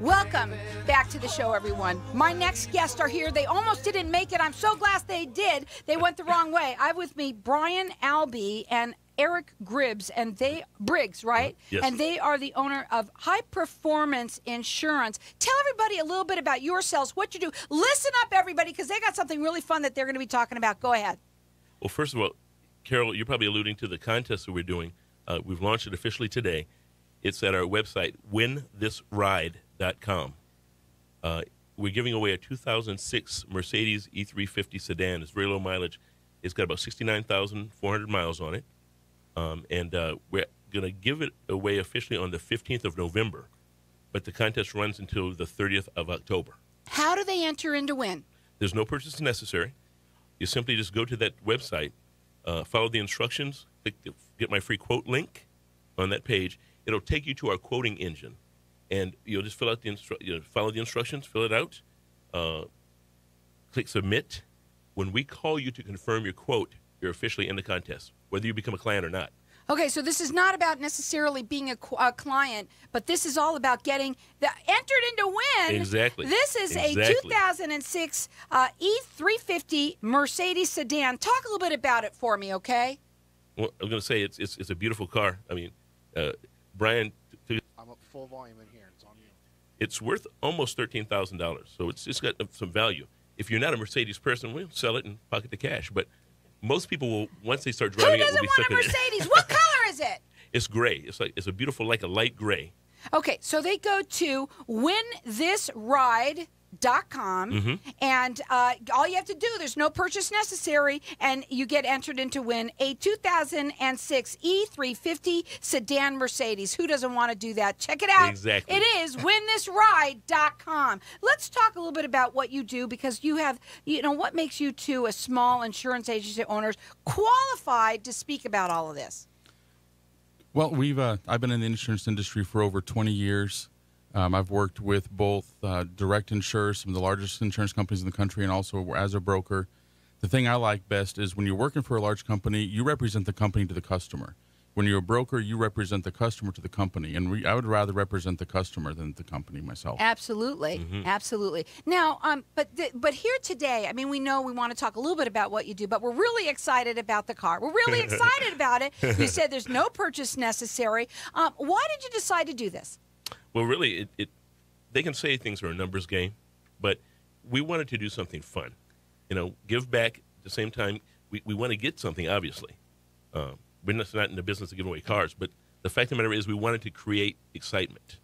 Welcome back to the show, everyone. My next guests are here. They almost didn't make it. I'm so glad they did. They went the wrong way. I have with me Brian Albee and Eric Gribbs, and they Briggs, right? Yes. And they are the owner of High Performance Insurance. Tell everybody a little bit about yourselves, what you do. Listen up, everybody, because they got something really fun that they're going to be talking about. Go ahead. Well, first of all, Carol, you're probably alluding to the contest that we're doing. Uh, we've launched it officially today. It's at our website, winthisride.com. Uh, we're giving away a 2006 Mercedes E350 sedan. It's very low mileage. It's got about 69,400 miles on it. Um, and uh, we're going to give it away officially on the 15th of November. But the contest runs until the 30th of October. How do they enter in to win? There's no purchase necessary. You simply just go to that website, uh, follow the instructions, click the get my free quote link on that page. It'll take you to our quoting engine, and you'll just fill out the instru- you know, follow the instructions, fill it out, uh, click submit. When we call you to confirm your quote, you're officially in the contest, whether you become a client or not. Okay, so this is not about necessarily being a, a client, but this is all about getting the entered into win. Exactly. This is a 2006 uh, E350 Mercedes sedan. Talk a little bit about it for me, okay? Well, I'm going to say it's, it's it's a beautiful car. I mean, uh, Brian, I'm up full volume in here. It's on you. it's worth almost thirteen thousand dollars. So it's it's got some value. If you're not a Mercedes person, we'll sell it and pocket the cash. But most people will once they start Who driving it, will doesn't be want a. Mercedes? what color is it? It's gray. It's like it's a beautiful like a light gray. Okay, so they go to winthisride.com Mm-hmm. and uh, all you have to do, there's no purchase necessary, and you get entered into win a 2006 E350 sedan Mercedes. Who doesn't want to do that? Check it out. Exactly. It is winthisride.com. Let's talk a little bit about what you do because you have, you know, what makes you two, a small insurance agency owners, qualified to speak about all of this? Well, we've uh, I've been in the insurance industry for over 20 years. Um, I've worked with both uh, direct insurers, some of the largest insurance companies in the country, and also as a broker. The thing I like best is when you're working for a large company, you represent the company to the customer. When you're a broker, you represent the customer to the company, and we, I would rather represent the customer than the company myself. Absolutely, Mm-hmm. absolutely. Now, um, but th- but here today, I mean, we know we want to talk a little bit about what you do, but we're really excited about the car. We're really excited about it. You said there's no purchase necessary. Um, why did you decide to do this? Well, really, it, it they can say things are a numbers game, but we wanted to do something fun. You know, give back at the same time. We, we want to get something, obviously. Um, we're just not in the business of giving away cars, but the fact of the matter is, we wanted to create excitement.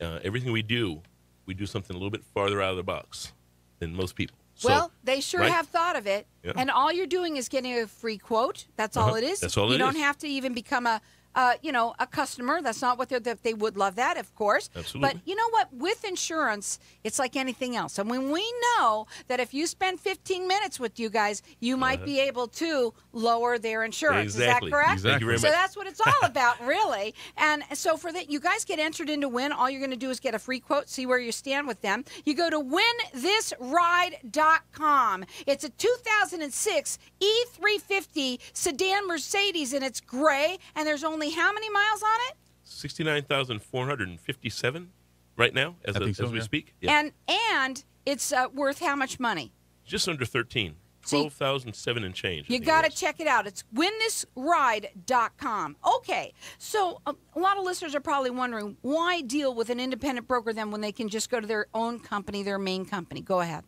Uh, everything we do, we do something a little bit farther out of the box than most people. So, well, they sure right? have thought of it, Yeah. and all you're doing is getting a free quote. That's all Uh-huh. it is. That's all you it don't is. have to even become a. Uh, you know, a customer. That's not what they're. That they would love that, of course. Absolutely. But you know what? With insurance, it's like anything else. And when we know that if you spend 15 minutes with you guys, you might be able to lower their insurance. Uh-huh. Exactly. Is that correct? Exactly. Thank you very So that's what it's all about, really. And so for that, you guys get entered into win. All you're going to do is get a free quote, see where you stand with them. You go to winthisride.com. It's a 2006 E350 sedan Mercedes, and it's gray. And there's only how many miles on it? sixty-nine thousand four hundred and fifty-seven right now, as, I a- think so, as we yeah. speak. Yeah. And and it's uh, worth how much money? just under thirteen. See- Twelve thousand seven and change. You got to check it out. It's winthisride.com. Okay, so a, a lot of listeners are probably wondering why deal with an independent broker then when they can just go to their own company, their main company. Go ahead.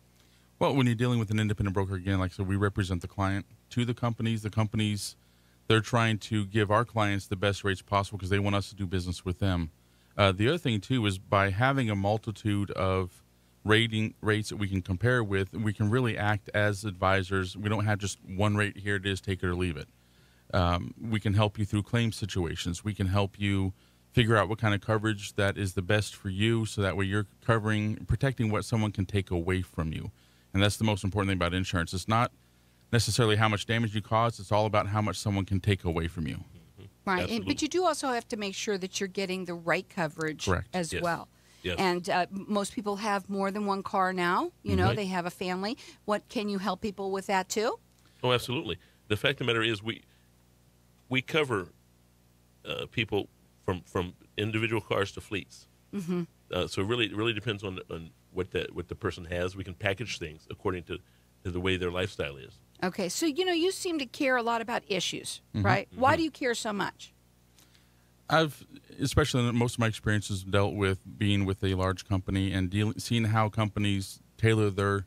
Well, when you're dealing with an independent broker, again, like I said, we represent the client to the companies. The companies, they're trying to give our clients the best rates possible because they want us to do business with them. Uh, the other thing, too, is by having a multitude of rating rates that we can compare with, we can really act as advisors. We don't have just one rate here it is, take it or leave it. Um, we can help you through claim situations. We can help you figure out what kind of coverage that is the best for you so that way you're covering, protecting what someone can take away from you. And that's the most important thing about insurance. It's not necessarily how much damage you cause, it's all about how much someone can take away from you. Right, and, but you do also have to make sure that you're getting the right coverage Correct. as Yes. well. Yes. And uh, most people have more than one car now. You know, Right. they have a family. What can you help people with that too? Oh, absolutely. The fact of the matter is, we we cover uh, people from from individual cars to fleets. Mm-hmm. Uh, so really it really depends on on what the what the person has. We can package things according to the way their lifestyle is. Okay, so you know you seem to care a lot about issues, Mm-hmm. right? Why do you care so much? I've, especially in most of my experiences, dealt with being with a large company and dealing, seeing how companies tailor their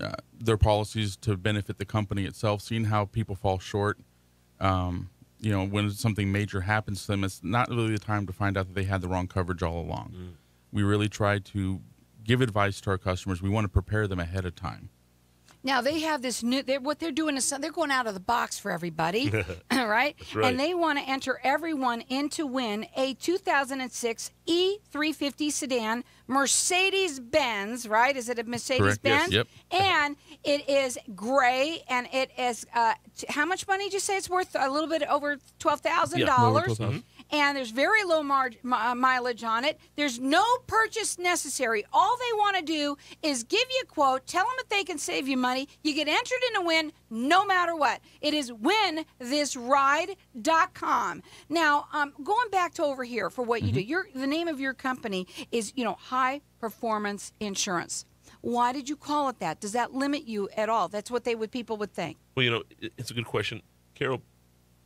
uh, their policies to benefit the company itself. Seeing how people fall short. Um, you know, when something major happens to them, it's not really the time to find out that they had the wrong coverage all along. We really try to give advice to our customers. We want to prepare them ahead of time. Now they have this new. They're, what they're doing is they're going out of the box for everybody, right? right. And they want to enter everyone in to win a 2006 E350 sedan Mercedes Benz. Right? Is it a Mercedes Correct, yes, Benz? yep. And it is gray, and it is uh, t- how much money did you say it's worth? A little bit over twelve thousand Yeah, dollars. $12,000. And there's very low mar- uh, mileage on it. There's no purchase necessary. All they want to do is give you a quote, tell them that they can save you money. You get entered in a win no matter what. It is winthisride.com. Now, um, going back to over here for what you do, your the name of your company is, you know, High Performance Insurance. Why did you call it that? Does that limit you at all? That's what they would people would think. Well, you know, it's a good question, Carol.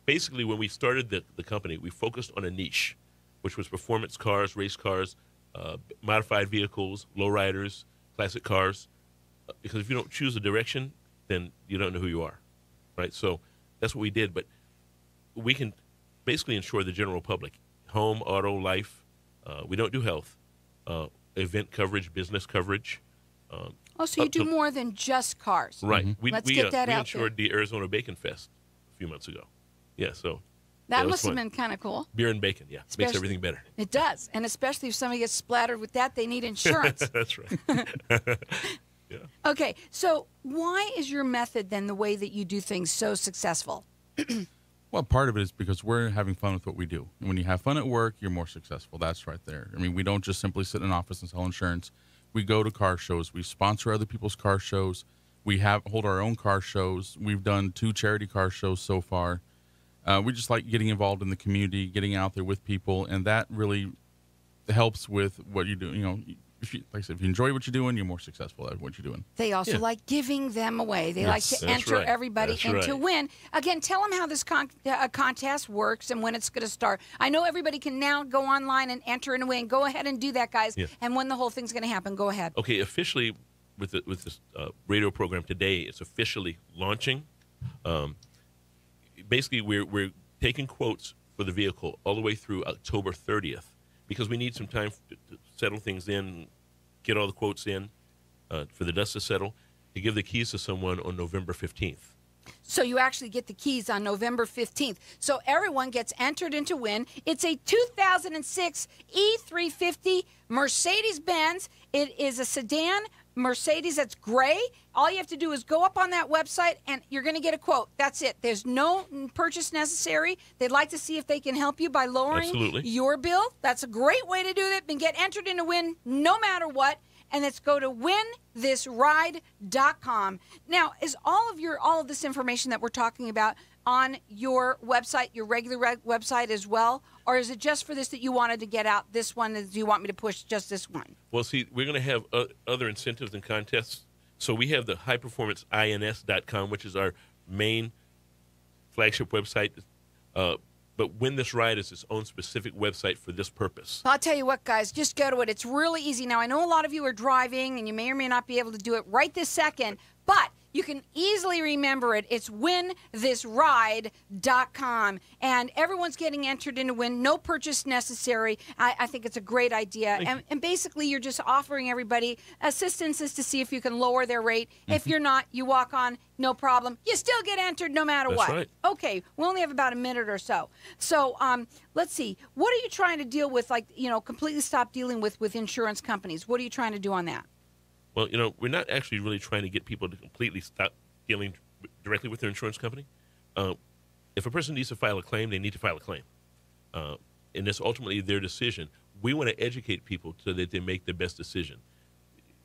Basically, when we started the, the company, we focused on a niche, which was performance cars, race cars, uh, modified vehicles, lowriders, classic cars. Uh, Because if you don't choose a direction, then you don't know who you are, right? So that's what we did. But we can basically insure the general public, home, auto, life. Uh, we don't do health, uh, event coverage, business coverage. Um, Oh, so you do to- more than just cars. Right. We, Let's we, get uh, that we out insured the Arizona Bacon Fest a few months ago. Yeah, so That Yeah, must have been kind of cool. beer and bacon, yeah, Especially- makes everything better. It does, and especially if somebody gets splattered with that, they need insurance. That's right. okay, so why is your method then the way that you do things so successful? Well, part of it is because we're having fun with what we do. And when you have fun at work, you're more successful. That's right there. I mean, we don't just simply sit in an office and sell insurance. We go to car shows. We sponsor other people's car shows. We have hold our own car shows. We've done two charity car shows so far. Uh, we just like getting involved in the community, getting out there with people, and that really helps with what you do. You know, if you, like I said, if you enjoy what you're doing, you're more successful at what you're doing. They also Yeah. like giving them away. They like to that's enter right. everybody That's and to win. Again, tell them how this con- uh, contest works and when it's going to start. I know everybody can now go online and enter and win. Go ahead and do that, guys. Yeah. And when the whole thing's going to happen, go ahead. Okay, officially with the, with this uh, radio program today, it's officially launching. Um, basically, we're we're taking quotes for the vehicle all the way through October 30th because we need some time to, to settle things in, get all the quotes in uh, for the dust to settle, to give the keys to someone on November 15th. So you actually get the keys on November 15th. So everyone gets entered into win. It's a 2006 E350 Mercedes Benz. It is a sedan Mercedes that's gray. All you have to do is go up on that website and you're going to get a quote. That's it. There's no purchase necessary. They'd like to see if they can help you by lowering Absolutely. your bill. That's a great way to do it and get entered in into win no matter what and let's go to winthisride.com. Now, is all of your all of this information that we're talking about on your website, your regular reg- website as well, or is it just for this that you wanted to get out this one? Do you want me to push just this one? Well, see, we're going to have uh, other incentives and contests. So we have the highperformanceins.com, which is our main flagship website. Uh, but Win This Ride is its own specific website for this purpose. I'll tell you what, guys, just go to it. It's really easy. Now, I know a lot of you are driving and you may or may not be able to do it right this second, but you can easily remember it. It's winthisride.com. And everyone's getting entered in to win. No purchase necessary. I, I think it's a great idea. And, and basically, you're just offering everybody assistance assistances to see if you can lower their rate. Mm-hmm. If you're not, you walk on, no problem. You still get entered no matter That's what. right. Okay, we only have about a minute or so. So, um, let's see. What are you trying to deal with? Like, you know, completely stop dealing with with insurance companies. What are you trying to do on that? Well, you know, we're not actually really trying to get people to completely stop dealing directly with their insurance company. Uh, if a person needs to file a claim, they need to file a claim. Uh, and it's ultimately their decision. We want to educate people so that they make the best decision.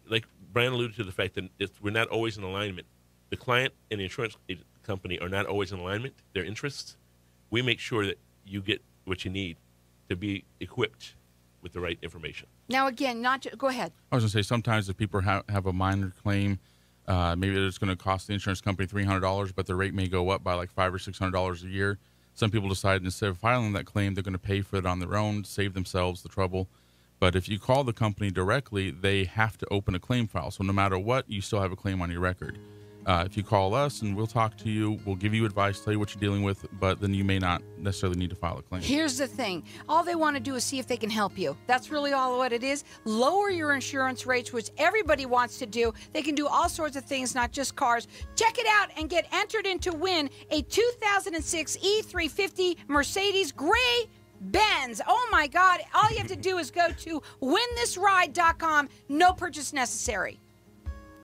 Like Brian alluded to the fact that we're not always in alignment. The client and the insurance company are not always in alignment, their interests. We make sure that you get what you need to be equipped with the right information. Now, again, not ju- go ahead. I was going to say sometimes if people have, have a minor claim, uh, maybe it's going to cost the insurance company three hundred dollars, but the rate may go up by like five or six hundred dollars a year. Some people decide instead of filing that claim, they're going to pay for it on their own, save themselves the trouble. But if you call the company directly, they have to open a claim file. So no matter what, you still have a claim on your record. Uh, if you call us and we'll talk to you, we'll give you advice, tell you what you're dealing with, but then you may not necessarily need to file a claim. Here's the thing all they want to do is see if they can help you. That's really all what it is. Lower your insurance rates, which everybody wants to do. They can do all sorts of things, not just cars. Check it out and get entered in to win a 2006 E350 Mercedes Gray Benz. Oh my God. All you have to do is go to winthisride.com. No purchase necessary.